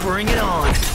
Bring it on!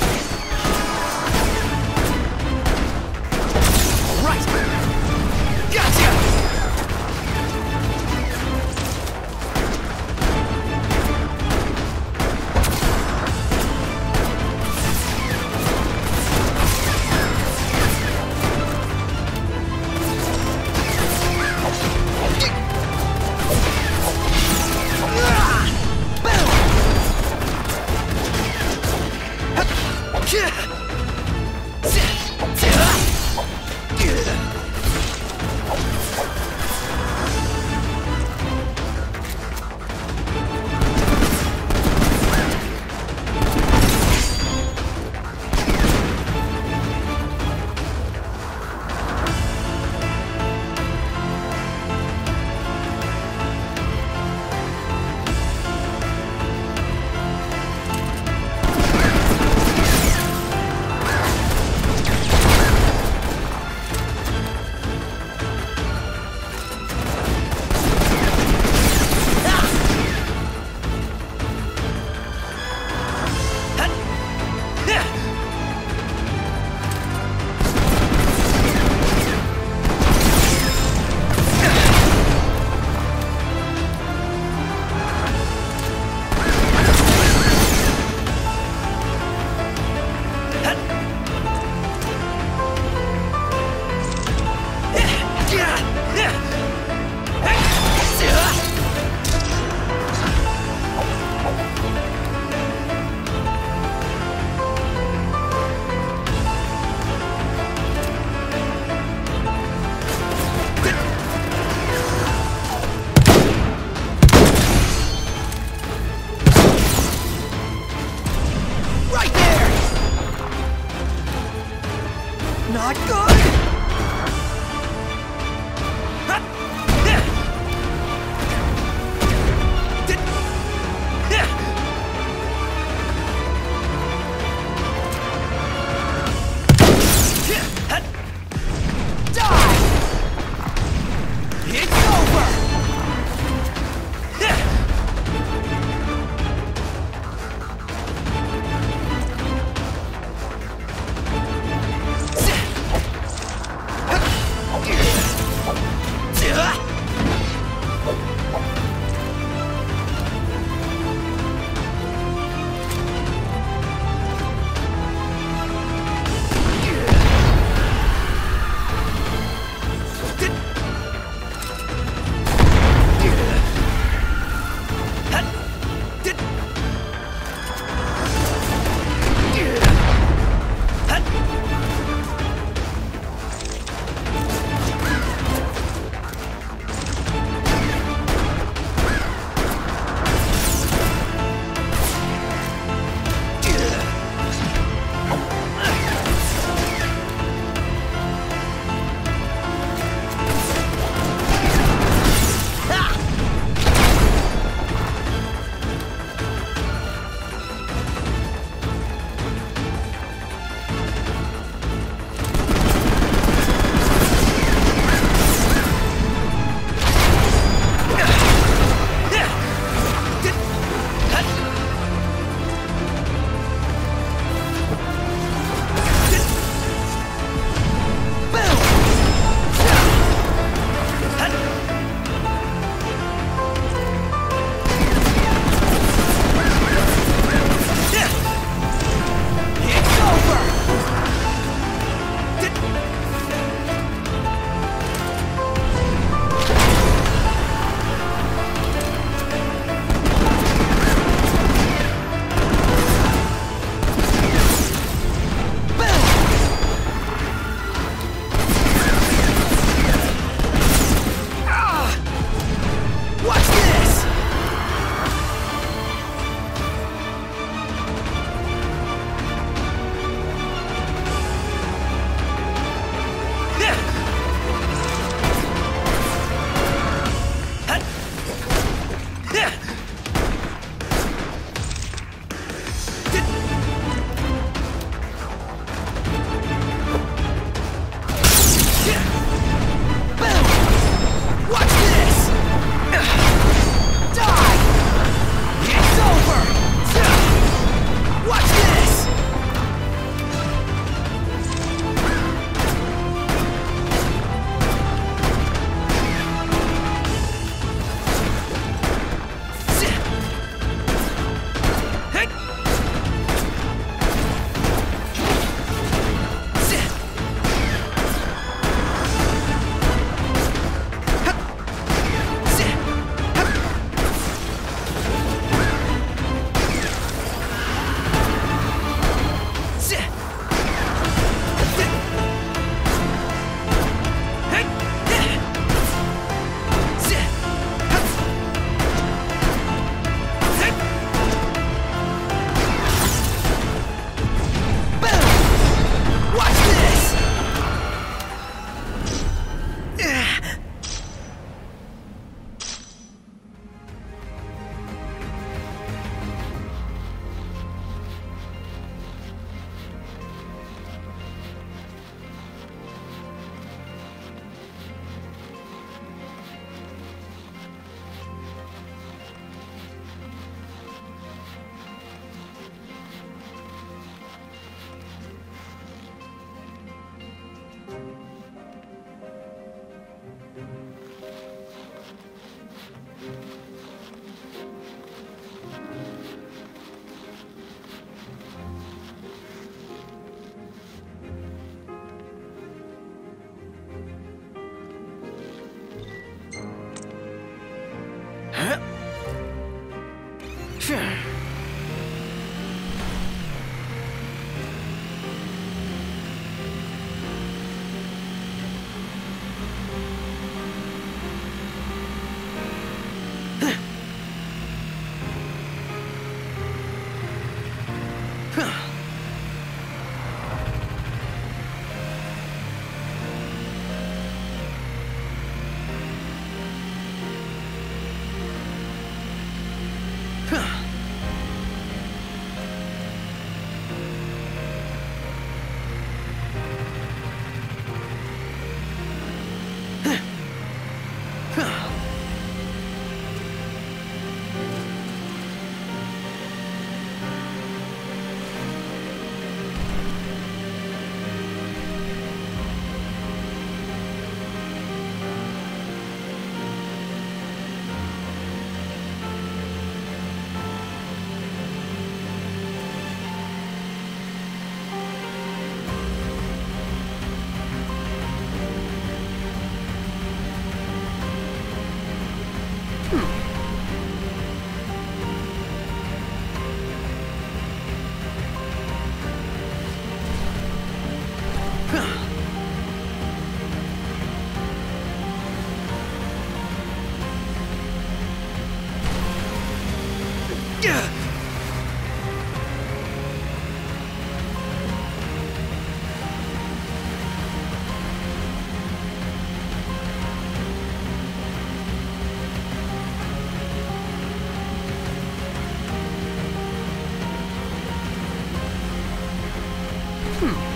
Hmm.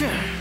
Sure.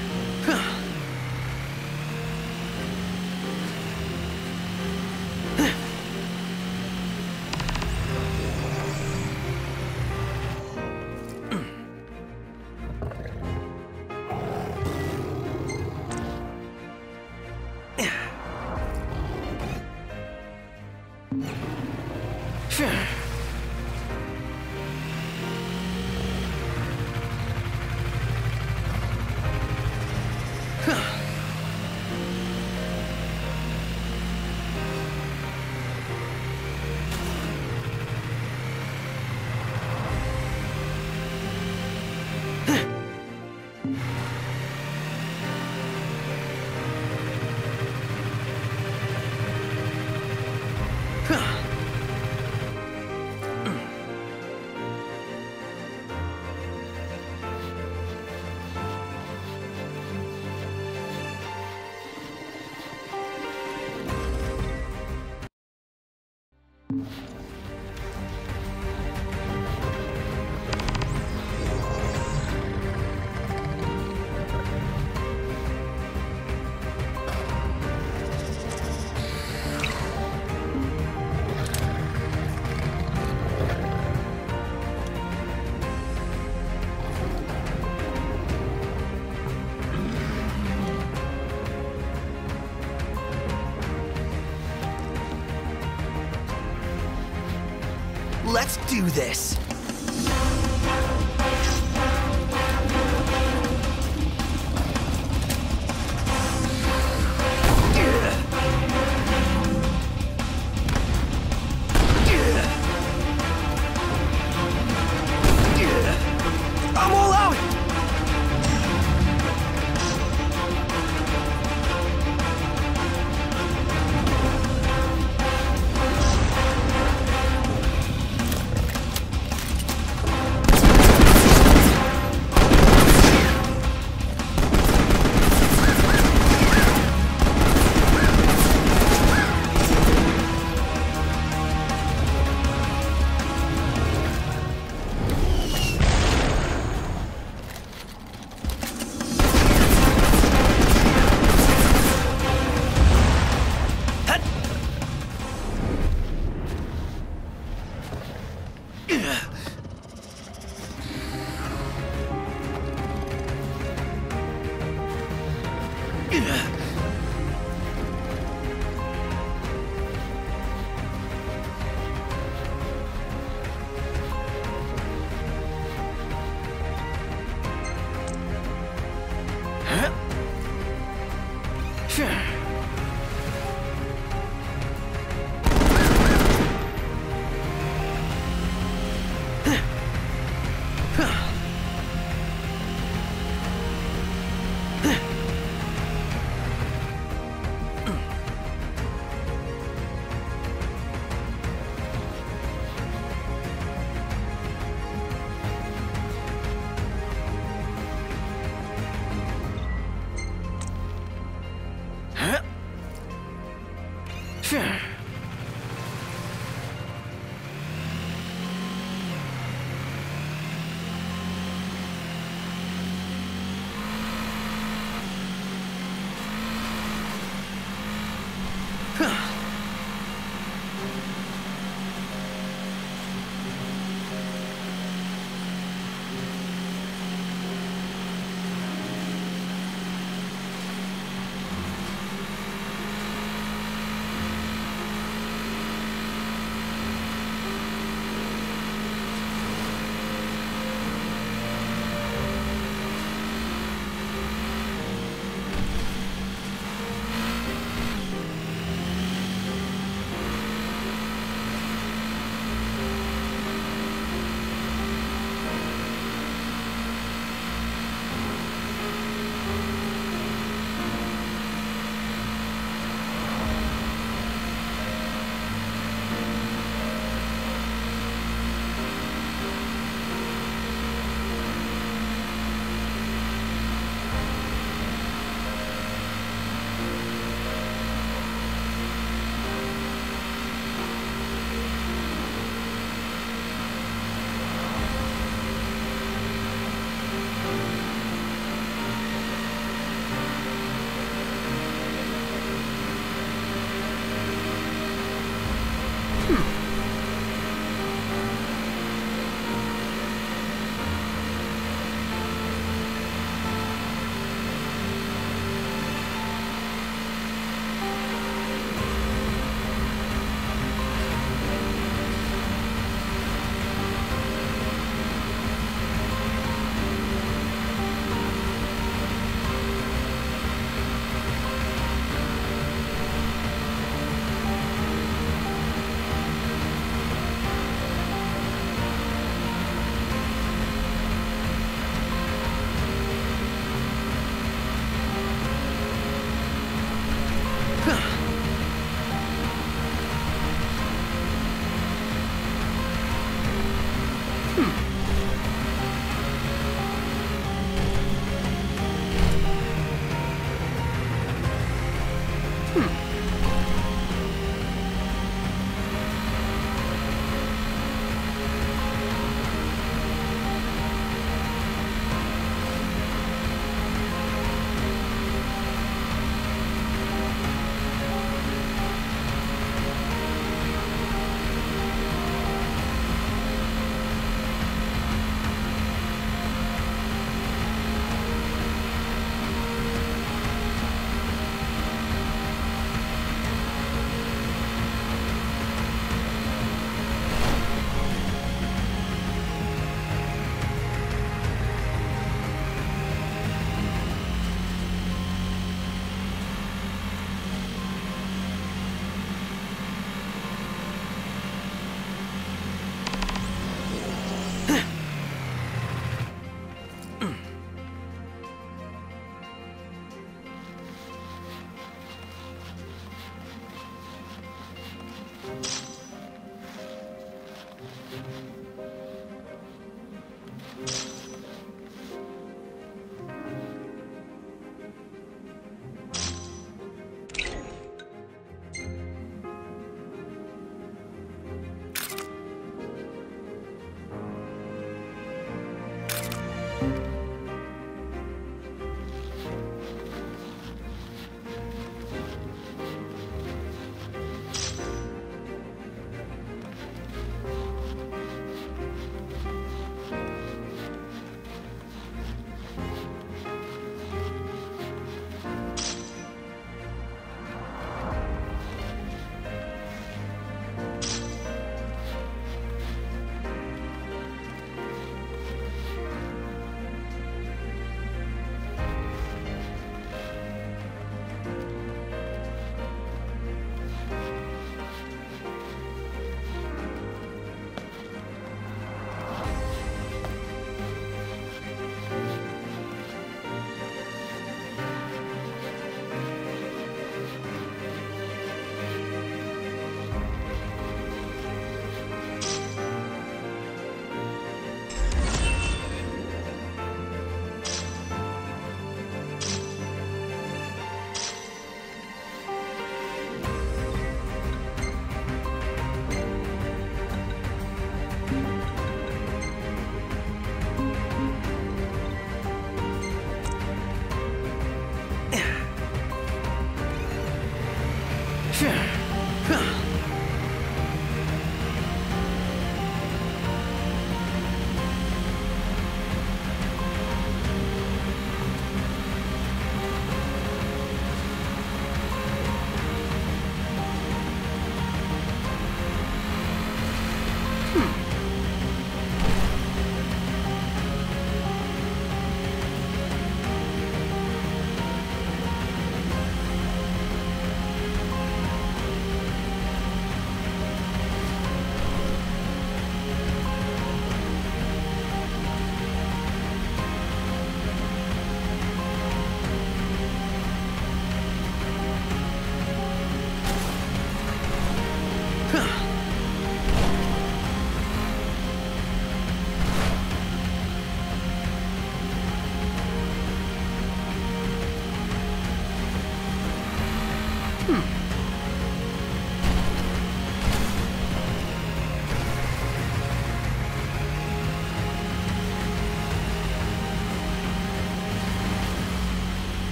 Let's do this.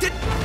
did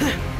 Hmm.